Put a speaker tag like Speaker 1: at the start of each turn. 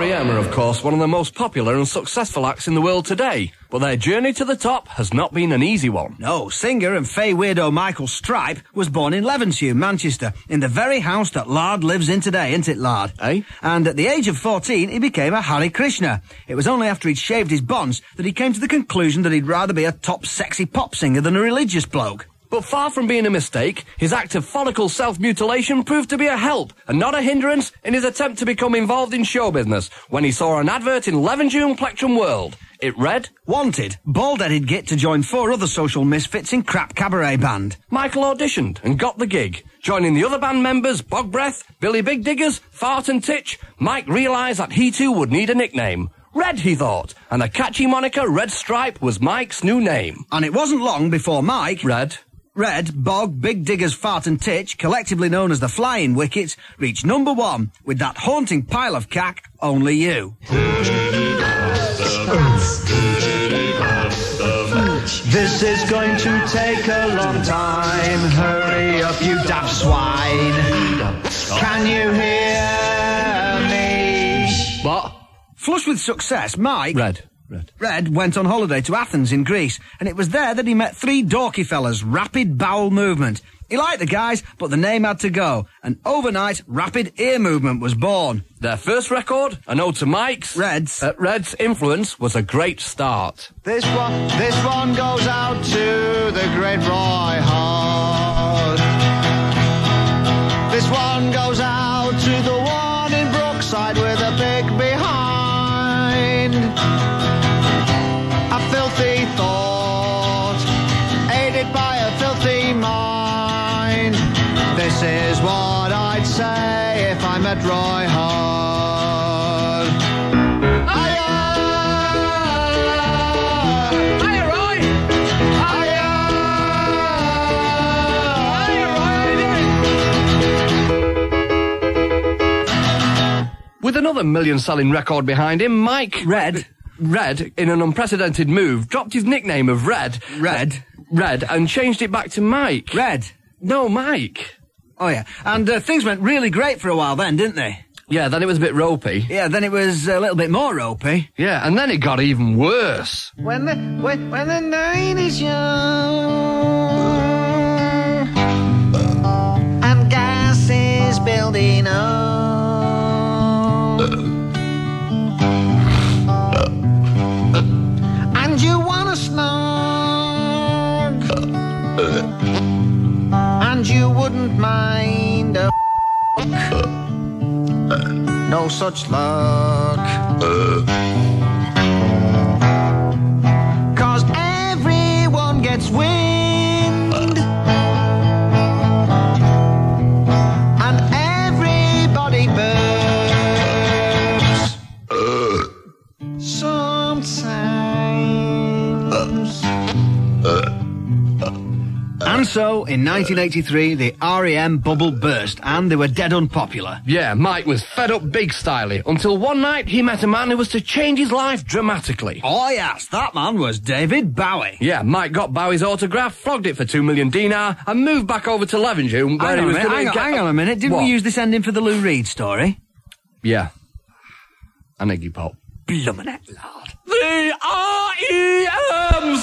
Speaker 1: of course, one of the most popular and successful acts in the world today, but their journey to the top has not been an easy one.
Speaker 2: No, singer and fey weirdo Michael Stripe was born in Levenshulme, Manchester, in the very house that Lard lives in today, isn't it, Lard?
Speaker 1: Eh?
Speaker 2: And at the age of 14, he became a Hare Krishna. It was only after he'd shaved his bonds that he came to the conclusion that he'd rather be a top sexy pop singer than a religious bloke.
Speaker 1: But far from being a mistake, his act of follicle self-mutilation proved to be a help and not a hindrance in his attempt to become involved in show business when he saw an advert in Levenshulme Plectrum World. It read,
Speaker 2: Wanted, bald-headed git to join four other social misfits in crap cabaret band.
Speaker 1: Michael auditioned and got the gig. Joining the other band members, Bog Breath, Billy Big Diggers, Fart and Titch, Mike realised that he too would need a nickname. Red, he thought, and the catchy moniker Red Stripe was Mike's new name.
Speaker 2: And it wasn't long before Mike...
Speaker 1: Red.
Speaker 2: Red, Bog, Big Diggers, Fart and Titch, collectively known as the Flying Pickets, reached number one with that haunting pile of cack, Only You.
Speaker 3: This is going to take a long time. Hurry up, you daft swine. Can you hear me?
Speaker 1: What?
Speaker 2: Flush with success, Mike...
Speaker 1: Red. Red.
Speaker 2: Red went on holiday to Athens in Greece, and it was there that he met three dorky fellas, Rapid Bowel Movement. He liked the guys, but the name had to go, and overnight, Rapid Ear Movement was born.
Speaker 1: Their first record, an ode to Mike's
Speaker 2: Reds.
Speaker 1: uh, Red's influence, was a great start.
Speaker 3: This one, this one goes out to the great Roy Hudd. This one goes out to the is what I'd say if I met Roy Hudd. Hiya! Hiya, Roy! Hiya! Hiya, Roy!
Speaker 1: With another million-selling record behind him, Mike
Speaker 2: Red.
Speaker 1: Red, in an unprecedented move, dropped his nickname of Red,
Speaker 2: Red.
Speaker 1: Red, and changed it back to Mike.
Speaker 2: Red.
Speaker 1: No, Mike.
Speaker 2: Oh yeah, and uh, things went really great for a while then, didn't they?
Speaker 1: Yeah, then it was a bit ropey.
Speaker 2: Yeah, then it was a little bit more ropey.
Speaker 1: Yeah, and then it got even worse.
Speaker 3: When the when, when the night is young and gas is building up, and you wanna snug, and you wouldn't mind a no such luck. Uh. Cause everyone gets wind. And
Speaker 2: so, in 1983, the REM bubble burst, and they were dead unpopular.
Speaker 1: Yeah, Mike was fed up big styly until one night he met a man who was to change his life dramatically.
Speaker 2: Oh yes, that man was David Bowie.
Speaker 1: Yeah, Mike got Bowie's autograph, flogged it for two million dinar, and moved back over to Levenshulme where
Speaker 2: Hang
Speaker 1: he
Speaker 2: on, a
Speaker 1: was
Speaker 2: minute,
Speaker 1: going
Speaker 2: hang, on,
Speaker 1: get...
Speaker 2: hang on a minute, didn't
Speaker 1: What?
Speaker 2: we use this ending for the Lou Reed story?
Speaker 1: Yeah. And Iggy Pop.
Speaker 2: Blummin' heck, Lard.
Speaker 1: The R-E-M